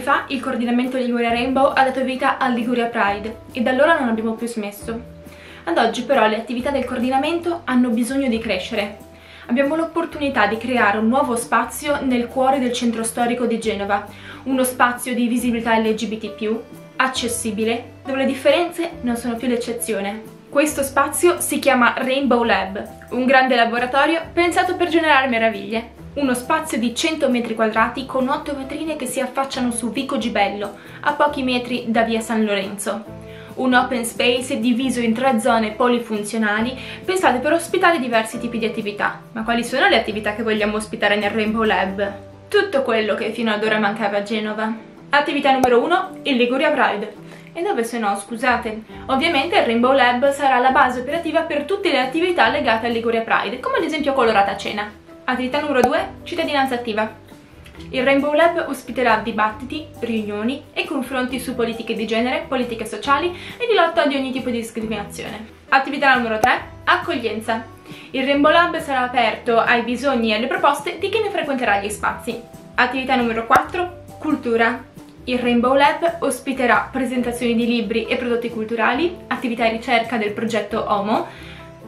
fa il coordinamento Liguria Rainbow ha dato vita al Liguria Pride e da allora non abbiamo più smesso. Ad oggi però le attività del coordinamento hanno bisogno di crescere. Abbiamo l'opportunità di creare un nuovo spazio nel cuore del centro storico di Genova, uno spazio di visibilità LGBT+, accessibile, dove le differenze non sono più l'eccezione. Questo spazio si chiama Rainbow Lab, un grande laboratorio pensato per generare meraviglie. Uno spazio di 100 metri quadrati con 8 vetrine che si affacciano su Vico Gibello, a pochi metri da via San Lorenzo. Un open space diviso in tre zone polifunzionali pensate per ospitare diversi tipi di attività. Ma quali sono le attività che vogliamo ospitare nel Rainbow Lab? Tutto quello che fino ad ora mancava a Genova. Attività numero 1, il Liguria Pride. E dove se no, scusate? Ovviamente il Rainbow Lab sarà la base operativa per tutte le attività legate al Liguria Pride, come ad esempio Colorata Cena. Attività numero 2, cittadinanza attiva. Il Rainbow Lab ospiterà dibattiti, riunioni e confronti su politiche di genere, politiche sociali e di lotta di ogni tipo di discriminazione. Attività numero 3, accoglienza. Il Rainbow Lab sarà aperto ai bisogni e alle proposte di chi ne frequenterà gli spazi. Attività numero 4, cultura. Il Rainbow Lab ospiterà presentazioni di libri e prodotti culturali, attività di ricerca del progetto OMO,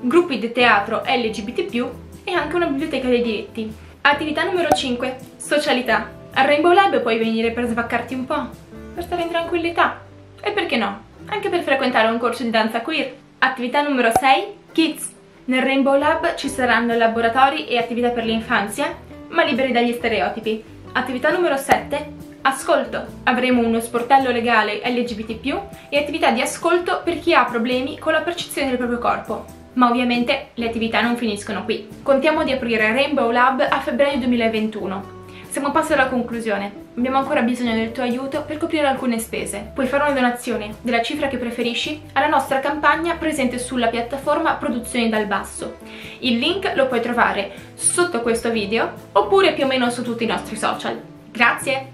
gruppi di teatro LGBT+, e anche una biblioteca dei diritti. Attività numero 5. Socialità. Al Rainbow Lab puoi venire per svaccarti un po', per stare in tranquillità. E perché no? Anche per frequentare un corso di danza queer. Attività numero 6. Kids. Nel Rainbow Lab ci saranno laboratori e attività per l'infanzia, ma liberi dagli stereotipi. Attività numero 7. Ascolto. Avremo uno sportello legale LGBT+, e attività di ascolto per chi ha problemi con la percezione del proprio corpo. Ma ovviamente le attività non finiscono qui. Contiamo di aprire Rainbow Lab a febbraio 2021. Siamo passi alla conclusione. Abbiamo ancora bisogno del tuo aiuto per coprire alcune spese. Puoi fare una donazione della cifra che preferisci alla nostra campagna presente sulla piattaforma Produzioni dal Basso. Il link lo puoi trovare sotto questo video oppure più o meno su tutti i nostri social. Grazie!